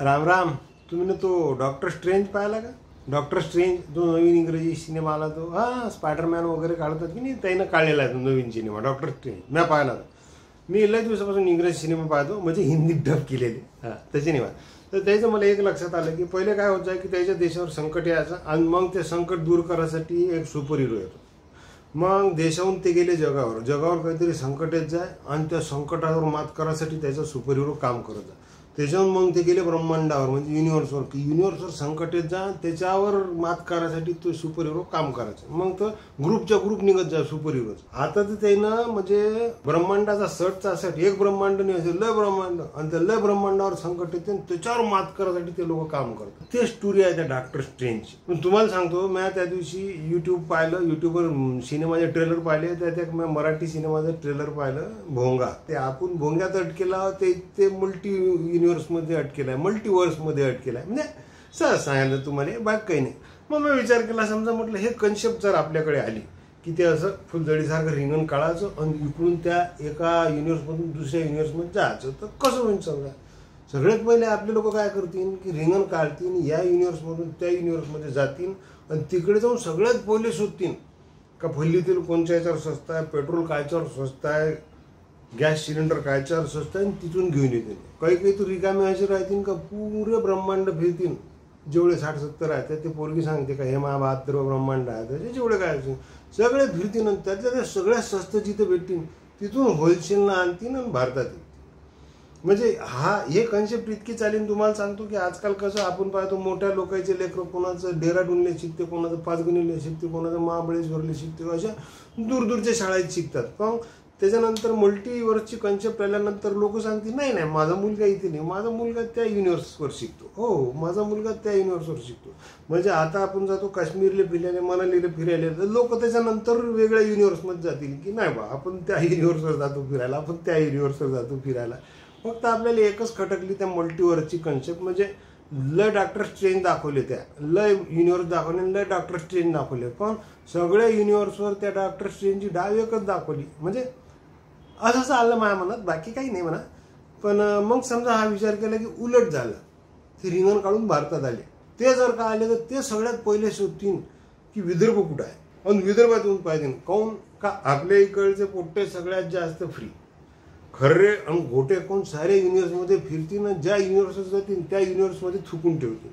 राम राम तुम्ही ना तो डॉक्टर स्ट्रेंज पाहिला का? डॉक्टर स्ट्रेंज जो नवीन इंग्रजी सिनेमा आला तो हां स्पायडरमॅन वगैरे काढतात की नाही? त्यानं काढलेला आहे तो नवीन सिनेमा डॉक्टर स्ट्रेंज मी पाहिला मी लय दिवसापासून इंग्रजी सिनेमा पाहतो म्हणजे हिंदीत डब केलेले. हां त्याचे नाही तर त्याचं मला एक लक्षात आलं की पहिले काय होतं की त्याच्या देशावर संकट यायचं आणि मग ते संकट दूर करायसाठी एक सुपर हिरो येतो. मग देशाहून ते गेले जगावर. जगावर काहीतरी संकट येत जाय आणि त्या संकटावर मात करायसाठी त्याचा सुपर हिरो काम करत जाय. त्याच्यावर मग ते गेले ब्रह्मांडावर म्हणजे युनिव्हर्सवर की युनिव्हर्सवर संकट येत जा त्याच्यावर मात करायसाठी तो सुपर हिरो काम करायचं. मग तर ग्रुपच्या ग्रुप निघत जा सुपर हिरो आता तर त्यानं म्हणजे ब्रह्मांडाचा सटचा सट एक ब्रह्मांड नाही असेल लय ब्रह्मांड आणि त्या लय ब्रह्मांडावर संकट येते आणि त्याच्यावर मात करायसाठी ते लोक काम करतात. ते स्टोरी आहे त्या डॉक्टर स्ट्रेंजची पण तुम्हाला सांगतो मी त्या दिवशी युट्यूब पाहिलं युट्यूबवर सिनेमाचे ट्रेलर पाहिले त्यात एक मी मराठी सिनेमाचं ट्रेलर पाहिलं भोंगा. ते आपण भोंग्यात अटकेला ते ते युनिव्हर्स युनिव्हर्समध्ये अटकेला आहे मल्टिवर्समध्ये अटकेला आहे म्हणजे सहज सांगायला तुम्हाला बाग काही नाही. मग मी विचार केला समजा म्हटलं हे कन्सेप्ट जर आपल्याकडे आली की ते असं फुलझडीसारखं रिंगण काढायचं आणि इकडून त्या एका युनिव्हर्समधून दुसऱ्या युनिव्हर्समध्ये जायचं तर कसं होईल समजा सगळ्यात पहिले आपले लोक काय करतील की रिंगण काढतील या युनिव्हर्समधून त्या युनिव्हर्समध्ये जातील आणि तिकडे जाऊन सगळ्यात पहिले शोधतील का फल्लीतील कोणच्या याच्यावर स्वस्त आहे पेट्रोल कायच्यावर स्वस्त आहे गॅस सिलेंडर कायच्यावर स्वस्त आहे आणि तिथून घेऊन येतील. काही काही तर रिकामे असे राहतील का पुरे ब्रह्मांड फिरतील. जेवढे साठ सत्तर आहेत ते पोरगी सांगते का हे महाबहात्तर ब्रह्मांड आहे. त्याचे जेवढे काय असेल. सगळे फिरतील आणि त्यातल्या त्या सगळ्यात स्वस्त जिथे भेटतील तिथून होलसेलनं आणतील आणि भारतात येतील. म्हणजे हा हे कन्सेप्ट इतकी चालेल तुम्हाला सांगतो की आजकाल कसं आपण पाहतो मोठ्या लोकांचे लेकरं कोणाचं डेराडूनले शिकते कोणाचं पाचगणीले शिकते कोणाचं महाबळेश्वरले शिकते अशा दूरदूरच्या शाळेत शिकतात. पण त्याच्यानंतर मल्टीवर्सची कन्सेप्ट आल्यानंतर लोक सांगतील नाही नाही माझा मुलगा इथे नाही. माझा मुलगा त्या युनिव्हर्सवर शिकतो. हो, हो माझा मुलगा त्या युनिव्हर्सवर शिकतो. म्हणजे आता आपण जातो काश्मीरला फिरायला मनालीला फिरायला तर लोक त्याच्यानंतर वेगळ्या युनिव्हर्समध्ये जातील की नाही बा आपण त्या युनिव्हर्सवर जातो फिरायला आपण त्या युनिव्हर्सवर जातो फिरायला. फक्त आपल्याला एकच खटकली त्या मल्टीवर्सची कन्सेप्ट म्हणजे लय डॉक्टर स्ट्रेन दाखवले त्या लय युनिव्हर्स दाखवले लय डॉक्टर स्ट्रेन दाखवले. पण सगळ्या युनिव्हर्सवर त्या डॉक्टर स्ट्रेनची डाव एकच दाखवली. म्हणजे असं चाललं माझ्या मनात बाकी काही नाही म्हणा. पण मग समजा हा विचार केला की उलट झालं. ते रिंगण काढून भारतात आले. ते जर का आले तर ते सगळ्यात पहिले शोधतील की विदर्भ कुठं आहे? आणि विदर्भात येऊन पाहिजे काऊन? का आपल्या इकडचे पोट्टे सगळ्यात जास्त फ्री खर्रे आणि घोटे कोण सारे युनिव्हर्समध्ये फिरतील आणि ज्या युनिव्हर्स जातील त्या युनिव्हर्समध्ये थुकून ठेवतील.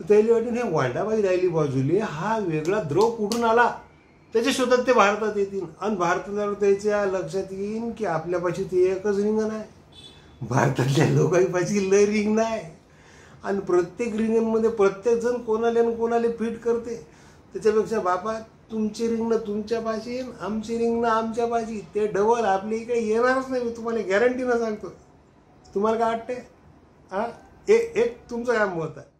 तर त्याला वाटेल हे वांडाबाई राहिली बाजूली. हा वेगळा द्रव कुठून आला? त्याच्या शोधात ते भारतात येतील. आणि भारताला त्याच्या लक्षात येईल की आपल्यापाशी ते एकच रिंगण आहे भारतातल्या लोकांपाशी लय रिंगण आहे आणि प्रत्येक रिंगणमध्ये प्रत्येकजण कोणाला आणि कोणाला फिट करते. त्याच्यापेक्षा बाबा तुमची रिंगणं तुमच्या पाशी आमची रिंगणं आमच्यापाशी ते डबल आपल्या इकडे येणारच नाही मी तुम्हाला गॅरंटीनं सांगतो. तुम्हाला काय वाटते हां? एक एक तुमचं काय मत आहे